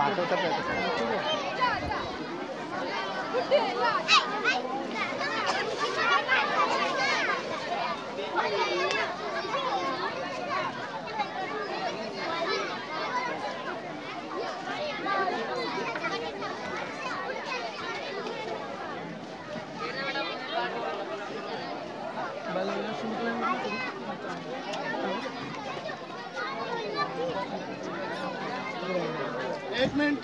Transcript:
Water का packet एक minute.